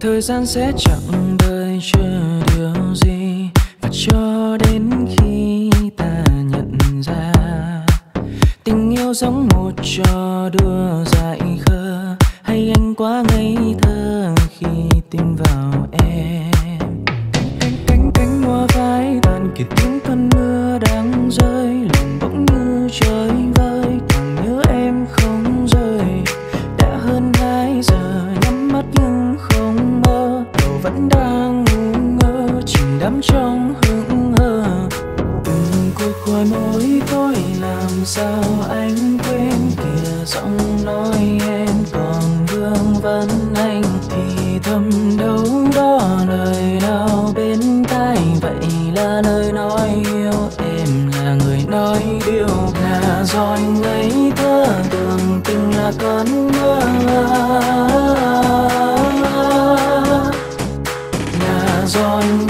thời gian sẽ chẳng đợi chờ điều gì, và cho đến khi ta nhận ra, tình yêu giống một trò đùa dại khờ, hay anh quá ngây thơ khi tin vào em. Cánh cánh cánh hoa vai tàn kịp tiếng cơn mưa đang rơi. Lối làm sao anh quên kìa, giọng nói em còn vương vấn anh thì thầm đâu đó lời nào bên tai. Vậy là lời nói yêu em là người nói điều là do anh ngây thơ tưởng tình là cơn mơ là do anh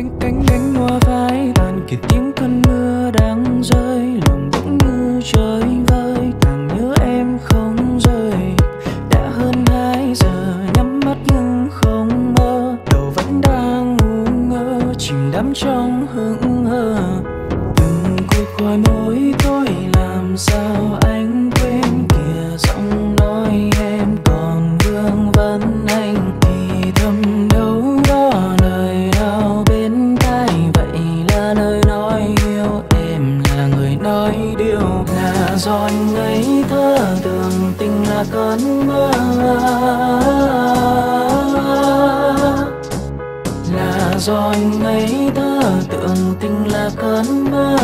cánh cánh cánh cánh cánh hoa phai tiếng cơn mưa đang rơi. Lòng bỗng như trời vơi, càng nhớ em không rời đã hơn hai giờ nhắm mắt nhưng không mơ. Đầu vẫn đang ngu ngơ, chìm đắm trong hững hờ. Từng cuộc khói môi tôi làm sao anh nói điều là do anh ngây thơ tưởng tình là cơn mơ là do anh ngây thơ tưởng tình là cơn mơ